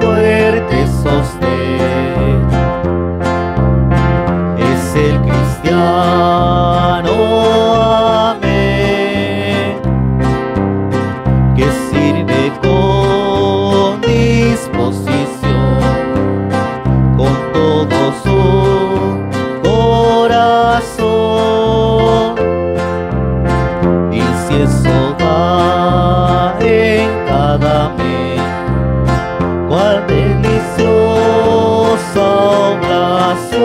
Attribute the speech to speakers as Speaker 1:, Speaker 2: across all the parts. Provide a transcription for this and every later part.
Speaker 1: fuerte sostén. Es el cristiano, amén, que sirve con disposición, cuál deliciosa oración.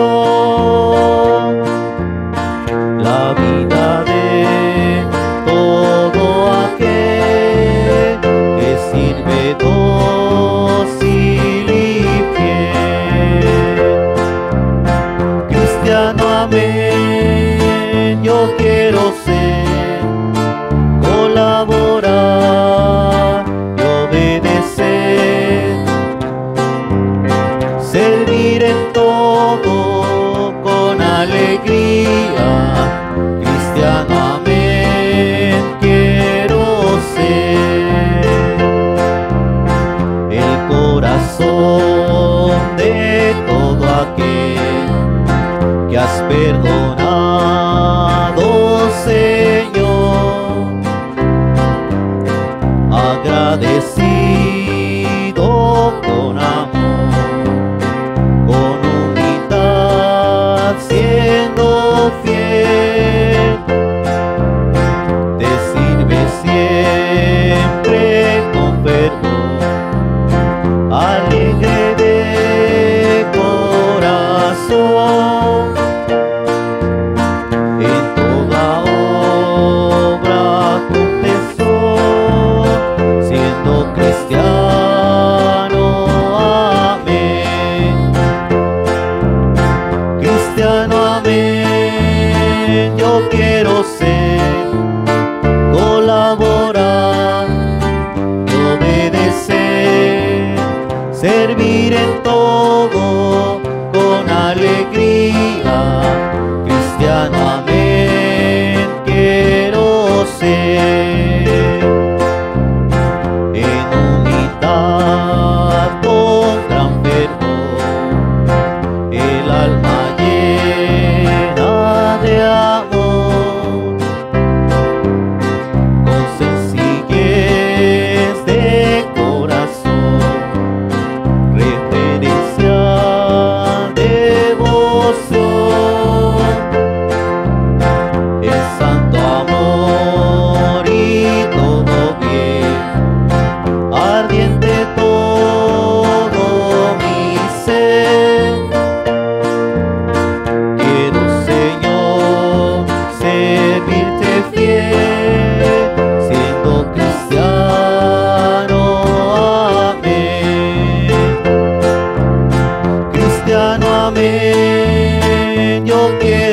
Speaker 1: La vida de todo aquel que sirve dócil y fiel. Cristiano, amén, yo quiero ser, cristiano, amén. Cristiano, amén, yo quiero ser, colaborar obedecer, servir en todo forget.